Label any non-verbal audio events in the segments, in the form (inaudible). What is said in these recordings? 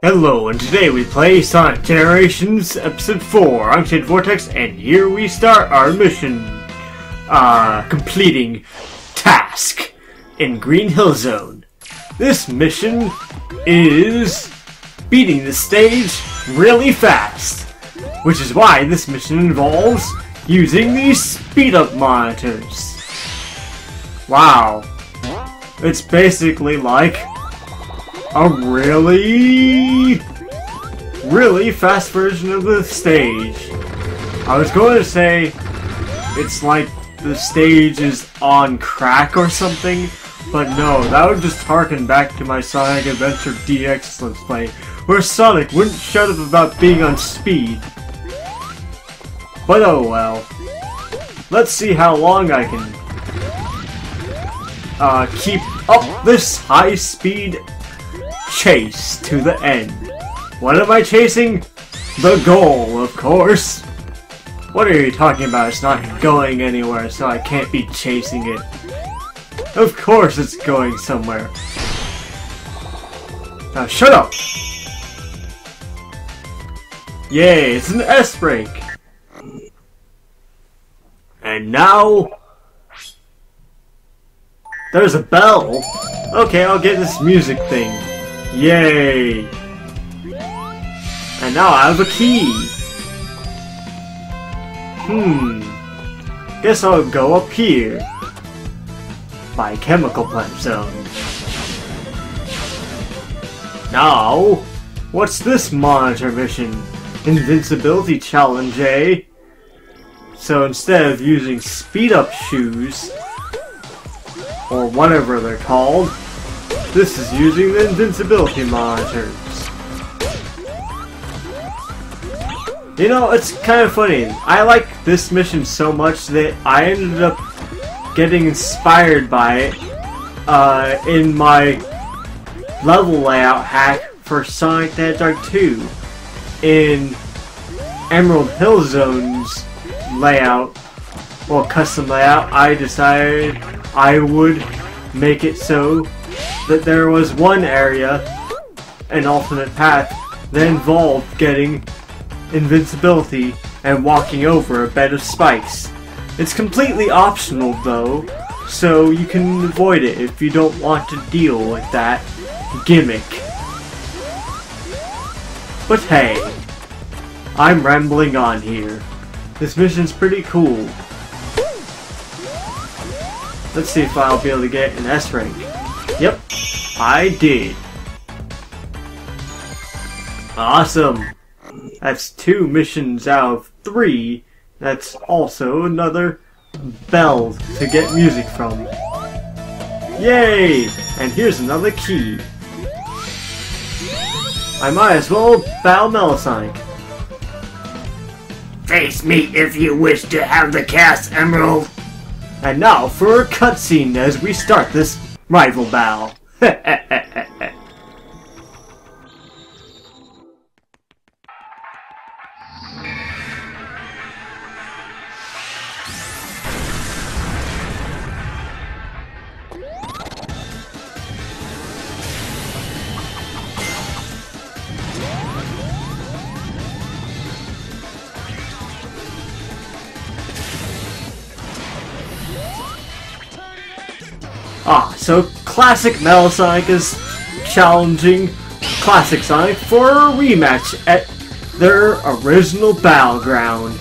Hello, and today we play Sonic Generations Episode 4, Unchained Vortex, and here we start our mission, uh, completing Task in Green Hill Zone. This mission is beating the stage really fast, which is why this mission involves using these speed up monitors. Wow. It's basically like a really, really fast version of the stage. I was going to say it's like the stage is on crack or something, but no, that would just harken back to my Sonic Adventure DX Let's Play, where Sonic wouldn't shut up about being on speed. But oh well. Let's see how long I can uh, keep up this high-speed chase to the end. What am I chasing? The goal, of course. What are you talking about? It's not going anywhere, so I can't be chasing it. Of course it's going somewhere. Now shut up! Yay, it's an S-rank! And now... There's a bell! Okay, I'll get this music thing. Yay! And now I have a key! Hmm... Guess I'll go up here. My chemical plant zone. Now, what's this monitor mission? Invincibility challenge, eh? So instead of using speed up shoes, or whatever they're called, this is using the invincibility monitors. You know, it's kind of funny. I like this mission so much that I ended up getting inspired by it uh, in my level layout hack for Sonic the Hedgehog 2 in Emerald Hill Zone's layout, well, custom layout, I decided I would make it so that there was one area, an alternate path, that involved getting invincibility and walking over a bed of spikes. It's completely optional though, so you can avoid it if you don't want to deal with that gimmick. But hey, I'm rambling on here. This mission's pretty cool. Let's see if I'll be able to get an S rank. Yep, I did. Awesome. That's two missions out of three. That's also another bell to get music from. Yay! And here's another key. I might as well battle Metal Sonic. Face me if you wish to have the Chaos, Emerald. And now for a cutscene as we start this rival battle. (laughs) Ah, so classic Metal Sonic is challenging classic Sonic for a rematch at their original battleground.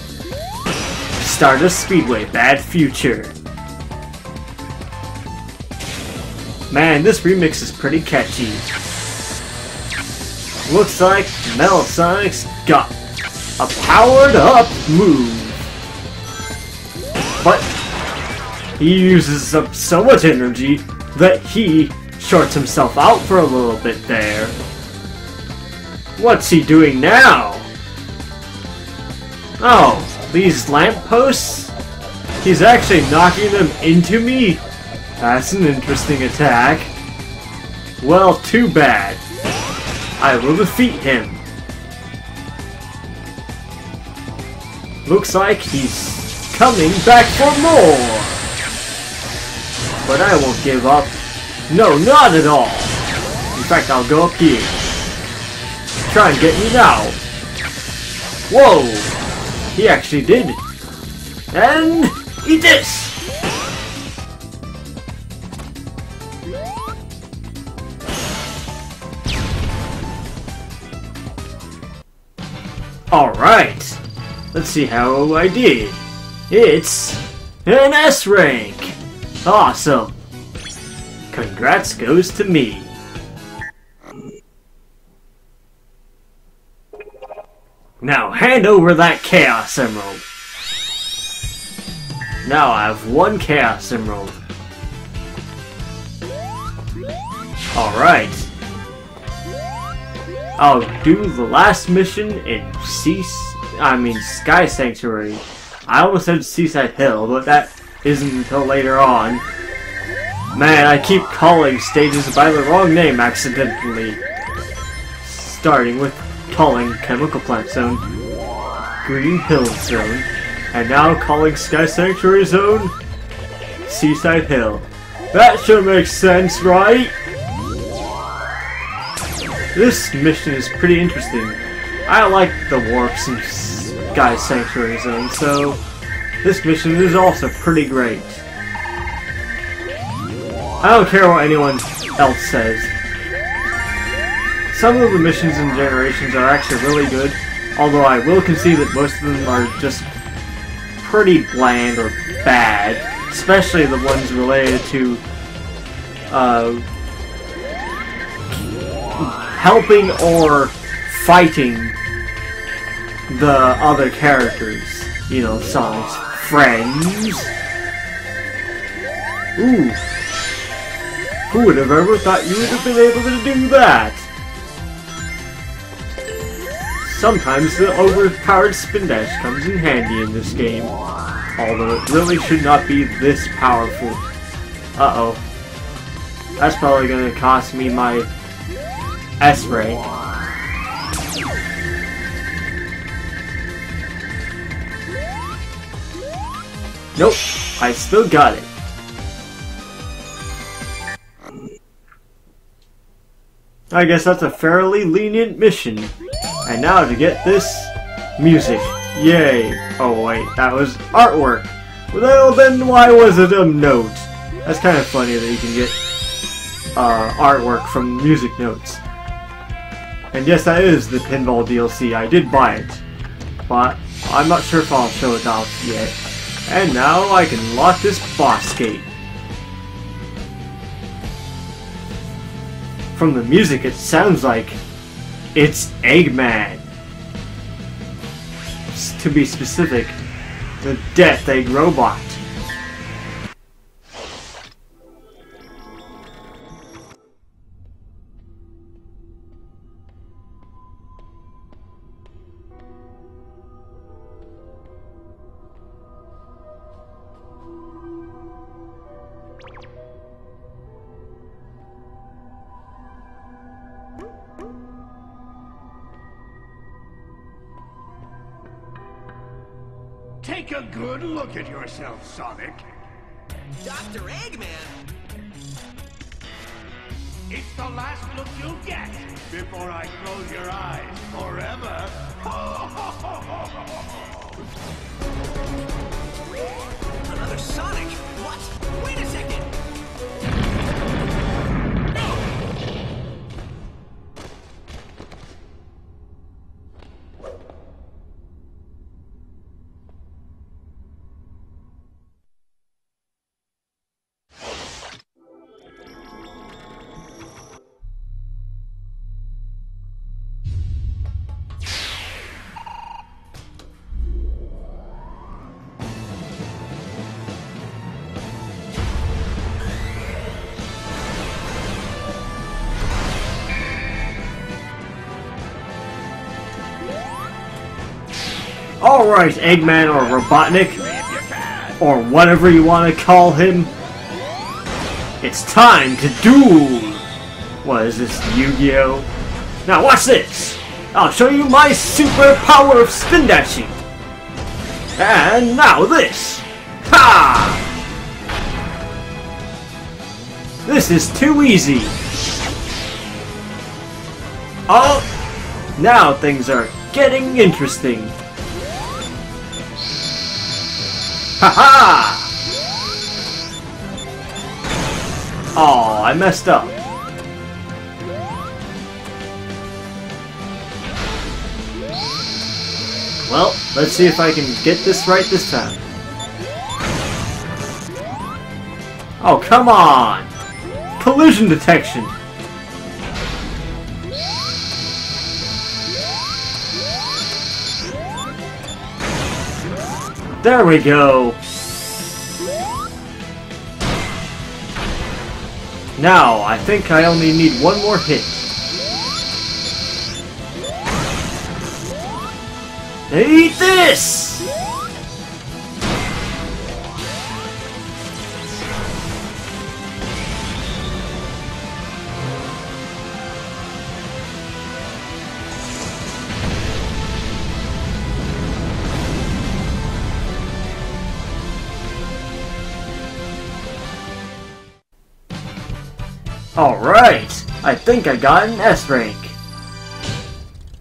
Stardust Speedway, Bad Future. Man, this remix is pretty catchy. Looks like Metal Sonic's got a powered up move. He uses up so much energy that he shorts himself out for a little bit there. What's he doing now? Oh, these lampposts? He's actually knocking them into me? That's an interesting attack. Well, too bad. I will defeat him. Looks like he's coming back for more! But I won't give up. No, not at all! In fact, I'll go up here. try and get me now. Whoa! He actually did. And eat this! Alright, let's see how I did. It's an S rank! Awesome! Congrats goes to me. Now hand over that Chaos Emerald. Now I have one Chaos Emerald. Alright. I'll do the last mission in Cease. I mean Sky Sanctuary. I almost said Seaside Hill, but that isn't until later on. Man, I keep calling stages by the wrong name accidentally. Starting with calling Chemical Plant Zone Green Hill Zone, and now calling Sky Sanctuary Zone Seaside Hill. That should make sense, right? This mission is pretty interesting. I like the warps in Sky Sanctuary Zone, so this mission is also pretty great. I don't care what anyone else says. Some of the missions in Generations are actually really good, although I will concede that most of them are just pretty bland or bad, especially the ones related to uh, helping or fighting the other characters. You know, Sonic's friends. Ooh. Who would have ever thought you would have been able to do that? Sometimes the overpowered spin dash comes in handy in this game, although it really should not be this powerful. Uh-oh. That's probably gonna cost me my S rank. Nope, I still got it. I guess that's a fairly lenient mission. And now to get this music. Yay. Oh wait, that was artwork. Well then why was it a note? That's kind of funny that you can get uh, artwork from music notes. And yes, that is the Pinball DLC. I did buy it. But I'm not sure if I'll show it off yet. And now I can lock this boss gate. From the music, it sounds like it's Eggman. To be specific, the Death Egg Robot. Take a good look at yourself, Sonic. Dr. Eggman? It's the last look you'll get before I close your eyes forever. (laughs) Another Sonic? What? Wait a second! Alright, Eggman or Robotnik, or whatever you want to call him. It's time to duel! What is this, Yu-Gi-Oh? Now watch this! I'll show you my super power of spin dashing! And now this! Ha! This is too easy! Oh! Now things are getting interesting. Haha! Oh, I messed up. Well, let's see if I can get this right this time. Oh, come on! Collision detection! There we go! Now, I think I only need one more hit. Eat this! Alright, I think I got an S rank.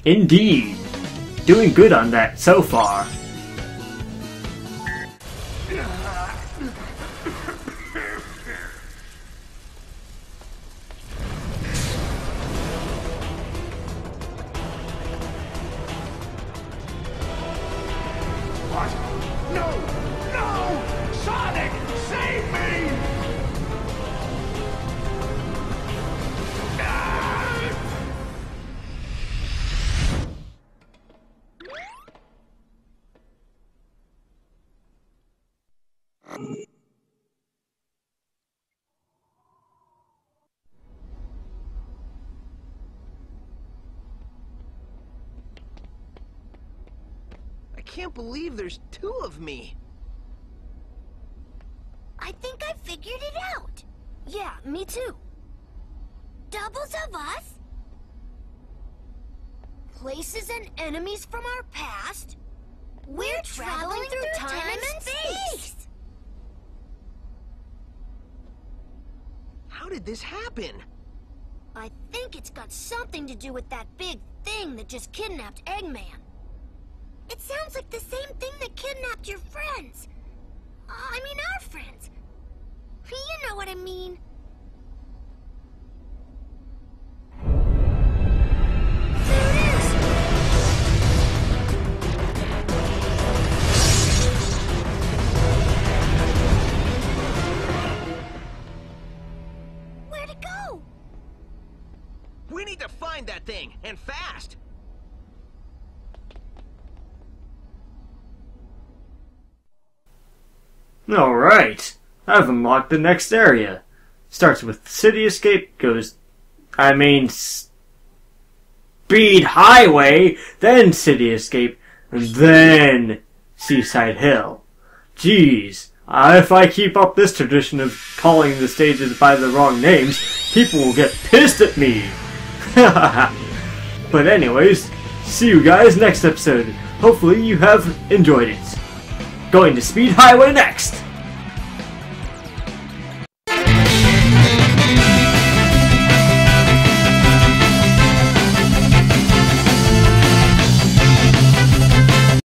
Indeed. Doing good on that so far. Can't believe there's two of me. I think I figured it out. Yeah, me too. Doubles of us? Places and enemies from our past? We're, traveling, through, time, and space. How did this happen? I think it's got something to do with that big thing that just kidnapped Eggman. It sounds like the same thing that kidnapped your friends. Uh, I mean our friends. You know what I mean. We need to find that thing, and fast. Alright, I've unlocked the next area. Starts with City Escape, goes, I mean, Speed Highway, then City Escape, and then Seaside Hill. Jeez, if I keep up this tradition of calling the stages by the wrong names, people will get pissed at me. (laughs) but anyways, see you guys next episode. Hopefully you have enjoyed it. Going to Speed Highway next!